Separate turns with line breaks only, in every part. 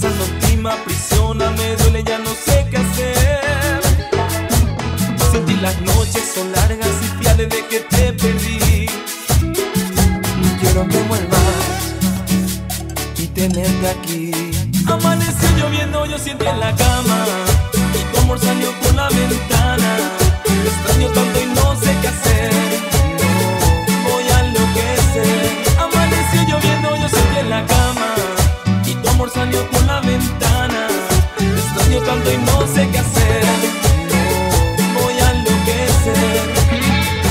pensando en ti me aprisiona, me duele, ya no sé qué hacer. Sin ti las noches son largas y fiales de que te perdí. No quiero que vuelvas
y tenerte aquí. Amaneció lloviendo, yo siento en la cama. Y tu amor salió por la ventana. Extraño tanto
y no sé qué hacer. No, voy a enloquecer. Amaneció lloviendo, yo siento en la
cama amor salió por la ventana. Extraño tanto y no sé qué hacer. Voy a enloquecer.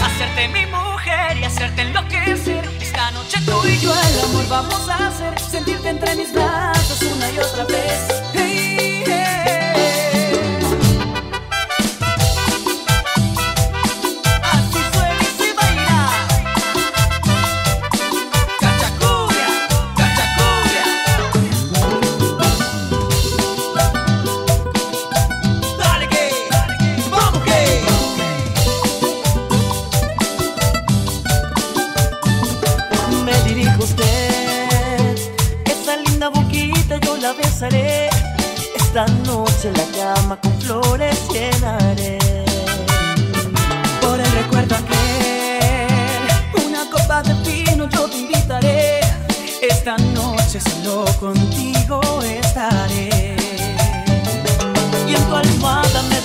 Hacerte mi mujer y hacerte enloquecer. Esta noche tú y yo el
amor vamos a hacer. Sentirte entre mis brazos una y
otra vez.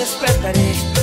despertaré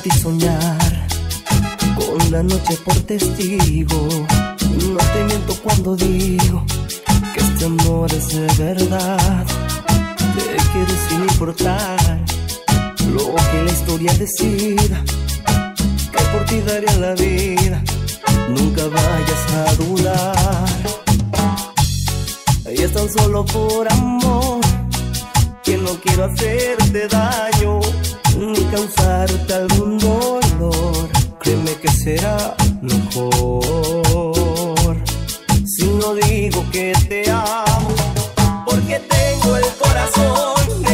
ti soñar con la noche por testigo. No te miento cuando digo que este amor es de verdad. Te quiero sin importar lo que la historia decida. Que por ti daría la vida. Nunca vayas a dudar. Y es tan solo por amor que no quiero hacerte daño ni causarte algún dolor. Créeme que será mejor si no digo que te amo,
porque tengo el corazón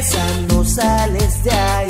cabeza no sales de ahí.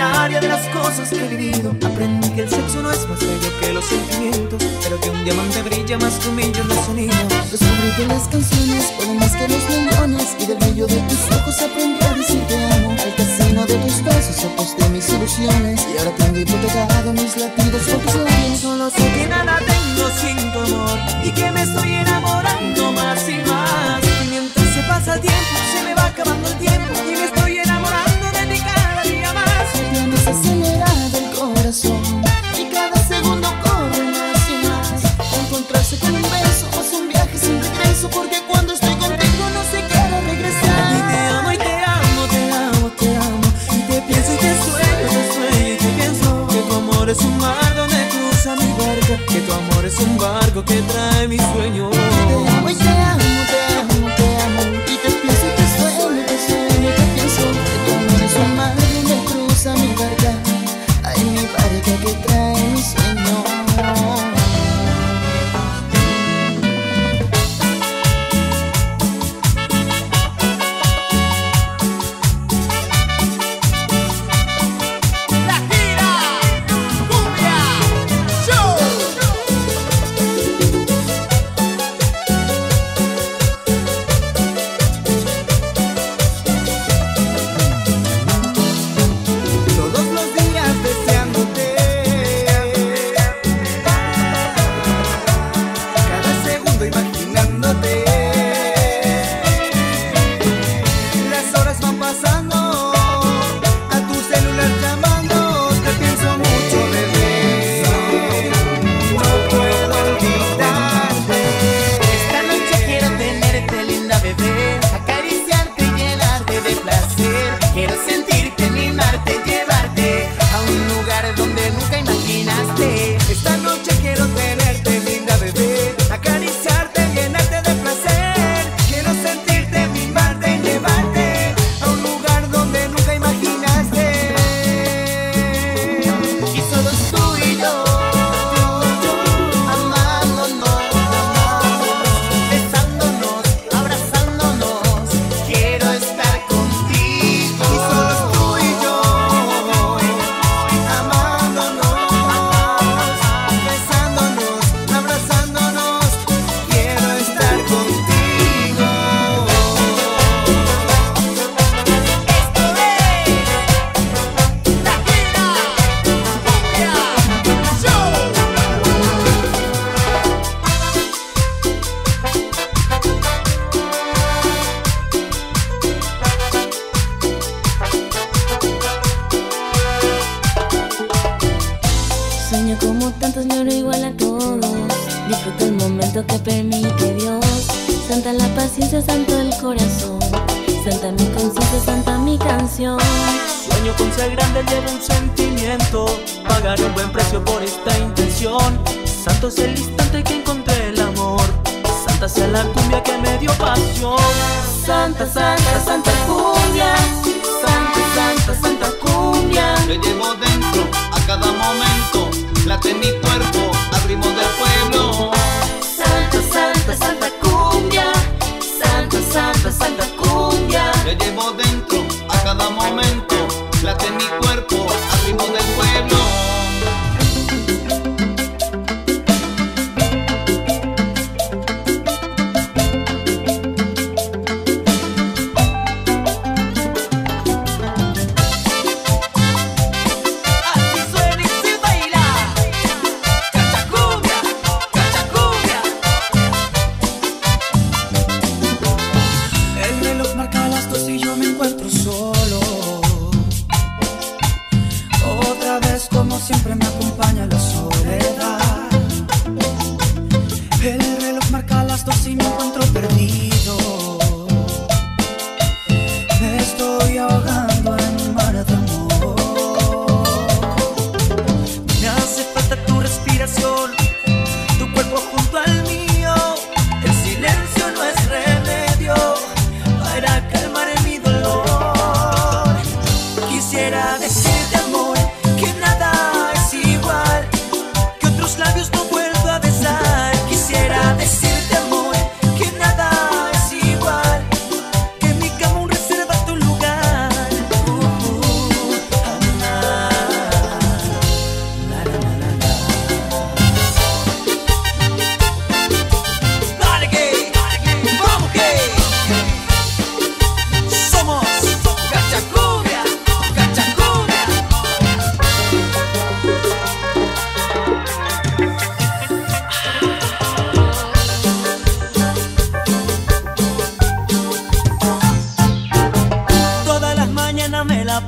extraordinaria de las cosas que he vivido. Aprendí que el sexo no es más bello que los sentimientos Pero que un diamante brilla más que un millón de sonidos.
Descubrí que las canciones fueron más que los millones Y del brillo de tus ojos aprendí a decir te amo. Al casino de tus besos aposté mis ilusiones Y ahora tengo hipotecado mis latidos por tus labios.
Solo sé que nada tengo sin tu amor Y que me estoy enamorando más y más
sentimiento. Pagaré un buen precio por esta intención. Santo es el instante que encontré el amor. Santa sea la cumbia que me dio pasión.
Santa, santa, santa cumbia. Santa, santa, santa cumbia.
Lo llevo dentro a cada momento. Late mi cuerpo al ritmo del pueblo.
Santa, santa, santa cumbia. Santa, santa, santa cumbia.
Lo llevo dentro a cada momento. Late mi cuerpo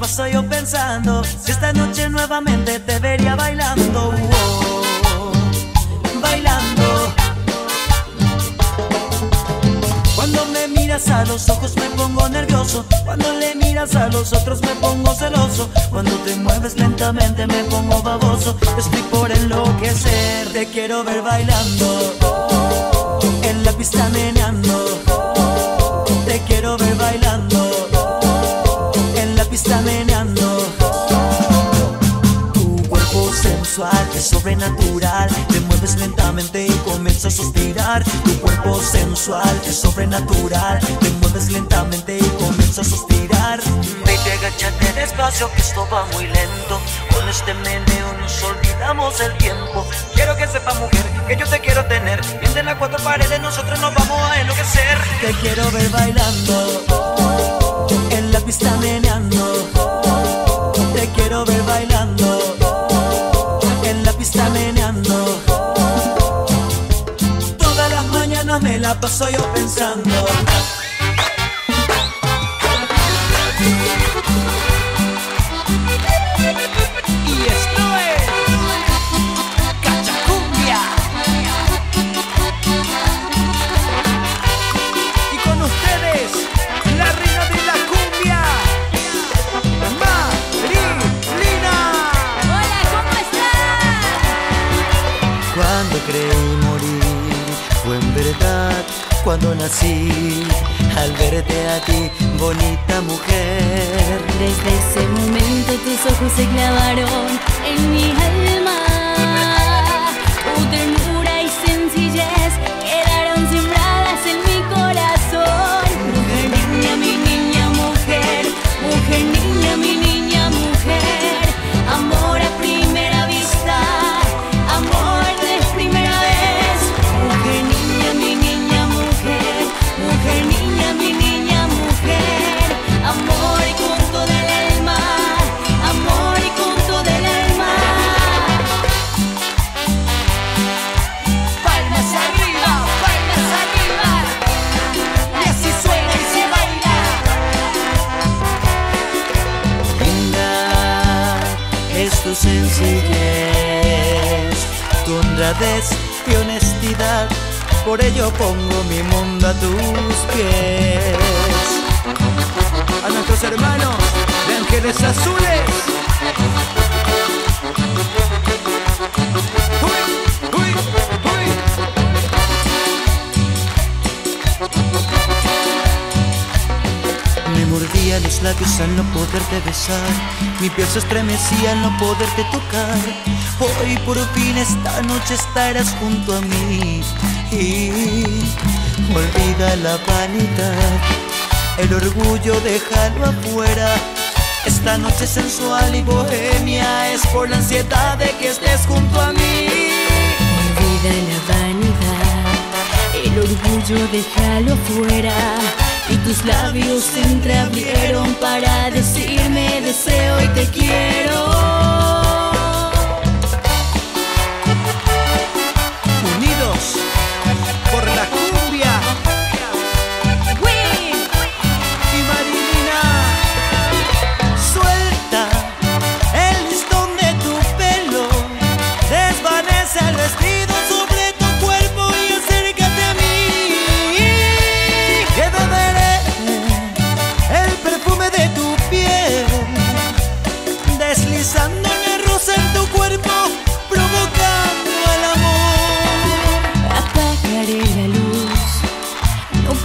paso yo pensando si esta noche nuevamente te vería bailando, oh, bailando. Cuando me miras a los ojos me pongo nervioso. Cuando le miras a los otros me pongo celoso. Cuando te mueves lentamente me pongo baboso. Estoy por enloquecer. Te quiero ver bailando. En la pista meneando. Te quiero ver bailando. Sobrenatural. Te mueves lentamente y comienzas a suspirar. Tu cuerpo sensual es sobrenatural. Te mueves lentamente y comienzas a suspirar. Vete, agachate despacio que esto va muy lento. Con este meneo nos olvidamos el tiempo. Quiero que sepa mujer que yo te quiero tener. Y entre las cuatro paredes nosotros nos vamos a enloquecer. Te quiero ver bailando. En la pista meneando. La paso yo pensando. Verte a ti, bonita mujer.
Desde ese momento tus ojos se clavaron
Azules. Me mordía los labios al no poderte besar, mi piel se estremecía al no poderte tocar. Hoy por fin esta noche estarás junto a mí y olvida la vanidad, el orgullo déjalo afuera. Esta noche sensual y bohemia es por la ansiedad de que estés junto a mí.
Olvida la vanidad, el orgullo déjalo fuera. Y tus labios se entreabrieron para decirme deseo y te quiero.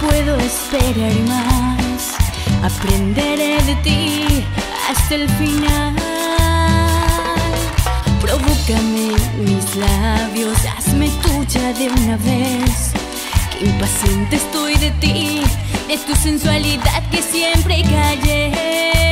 Puedo esperar más. Aprenderé de ti hasta el final. Provócame mis labios, hazme tuya de una vez. Que impaciente estoy de ti, de tu sensualidad que siempre callé.